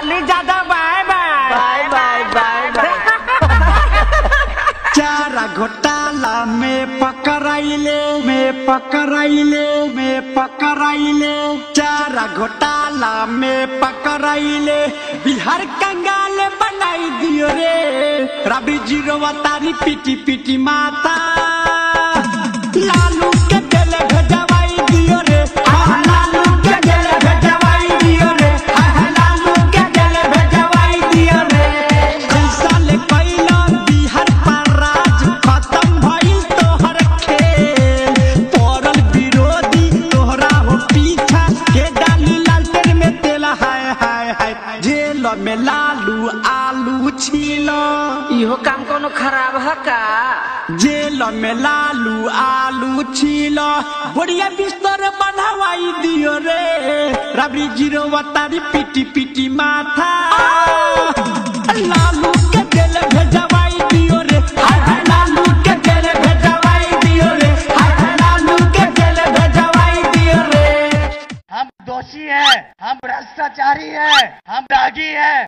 लाली ज़्यादा बाय बाय। बाय बाय बाय चारा घोटाला में पकड़ाइले में पकड़ाइले में पकड़ाइले। चारा घोटाला में पकड़ाइले बिहार कंगाल बनाई दियो रे। रवि ज़ीरो तारी पीटी पीटी माता। ঢেল মে লালু আলু ছিল ইহো কাম কোনো খারাপ হাকা। জেল মে লালু আলু ছিল। বড়িয়া বিস্তর বাঁধাওয়াই দিও রে। রাবড়ি জিরো তারি পিটি পিটি মাথা। दोषी हैं। हम भ्रष्टाचारी है। हम रागी हैं।